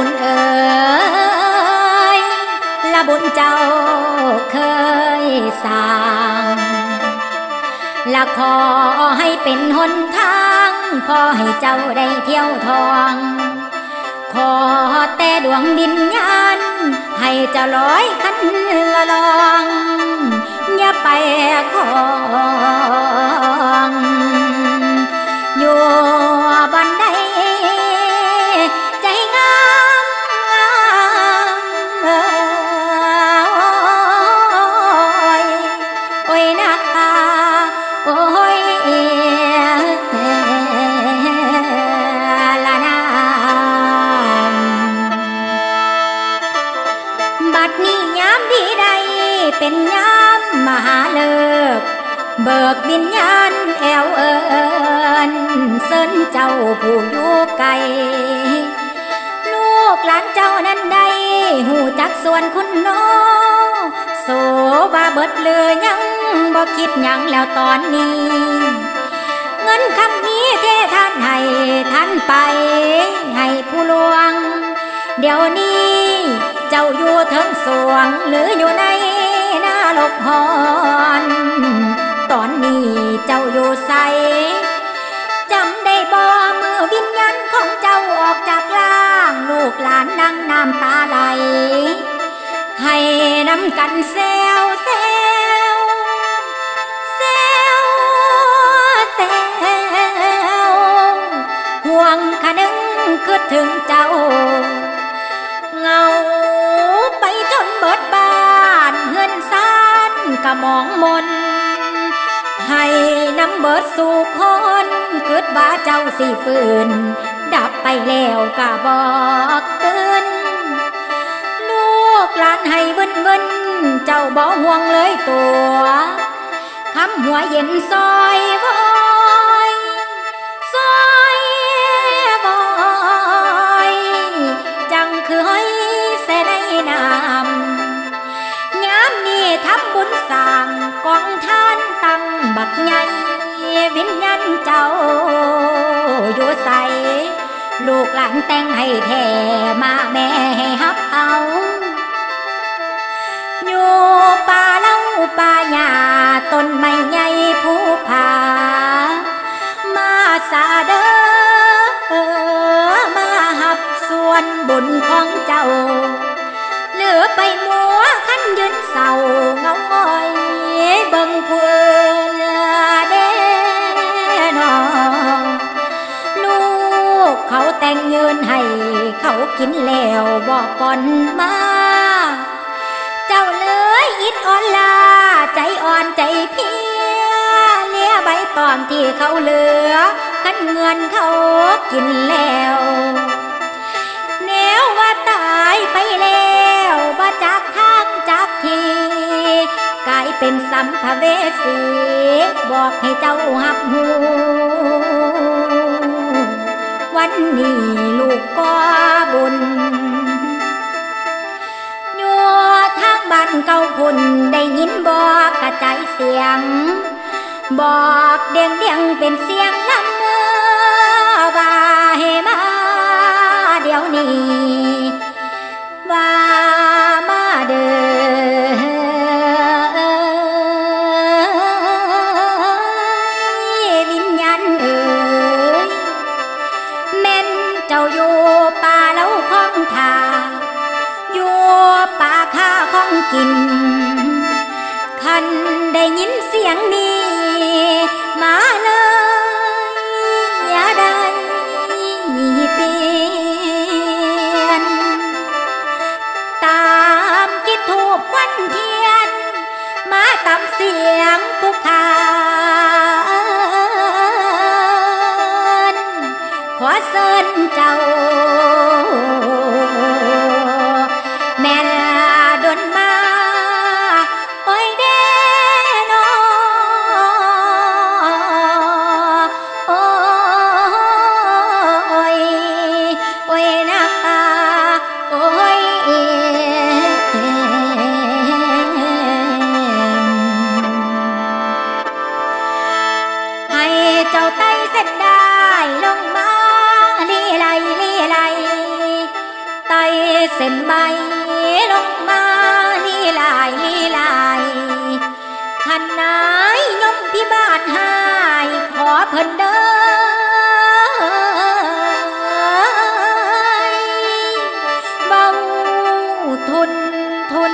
บุญเอ๋ยละบุญเจ้าเคยสร้างละขอให้เป็นหนทางพอให้เจ้าได้เที่ยวทอง ขอแต่ดวงดินญาณให้เจะลอยคันละลอง อย่าไปขอ มหาเลิก เบิกวิญญาณแอวเอินเสินเจ้าผู้อยู่ไกลลูกหลานเจ้านั้นได้หูจักส่วนคุณโนโสว่าเบิดเลือยังบ่คิดยังแล้วตอนนี้ เงินคำนี้เทท่านให้ท่านไป ให้ผู้ลวง เดี๋ยวนี้เจ้าอยู่เทิงสวงหรืออยู่ใน หน้าลกหอนตอนนี้เจ้าอยู่ใสจำได้บ่มือวิญญาณของเจ้าออกจากร่างลูกหลานนั่งน้ำตาไหล ให้น้ำกันเซลเซลเซลเซลห่วงคะนึงคือถึงเจ้า กะมองมน ให้น้ำเบิดสู่คนคิดว่าเจ้าสิฝืน ดับไปแล้วกะบอกตื่นลูกหลานให้บินบินเจ้าบ่ห่วงเลยตัวคำหัวเย็นซอยว กใหญ่วิญญาณเจ้าอยู่ใส ลูกหลานแต่งให้แท่มาแม่ให้ฮับเอาอยู่ป่าเล่าป่าหญ้าต้นไม้ใหญ่ภูผามาสาเด้อมาหับส่วนบุญของ เขาแต่งยืนให้เขากินแล้วบอกก่อนมา เจ้าเลยอิดอ่อนลา ใจอ่อนใจเพียเลี้ยใบตองที่เขาเหลือขันเงินเขากินแล้วแนวว่าตายไปแล้วบ่จากทางจากทีกลายเป็นสัมภเวสี บอกให้เจ้าหับหู นนี้ลูกก็บุญยู่ทางบ้านเก่าพุนได้ยินบอกกระจายเสียง บอกเดียงเด ทน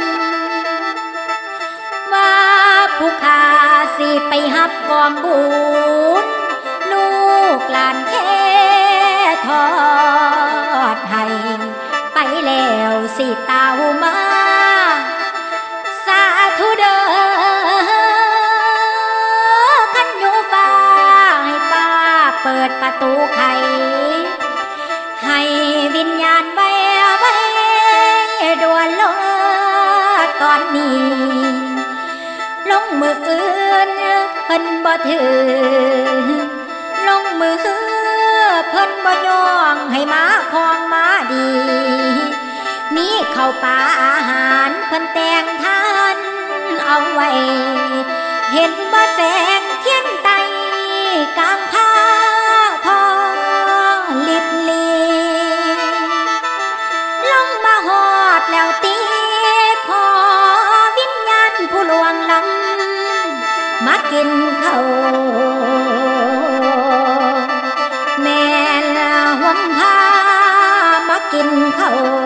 ว่าผู้ขาสิไปหับกองบุญลูกหลานเททอดให้ไปแล้วสิเต้ามา สาธุเด้อขันหูฟ้าให้ป้าเปิดประตูไขให้วิญญาณานนี้ลงมืออื่นเพิ่นบ่ถือลงมือเพิ่นบ่ย่องให้มาคองมาดี มีเข้าป่าอาหารเพิ่นแต่งทานเอาไว้ เห็นบ่แส แม่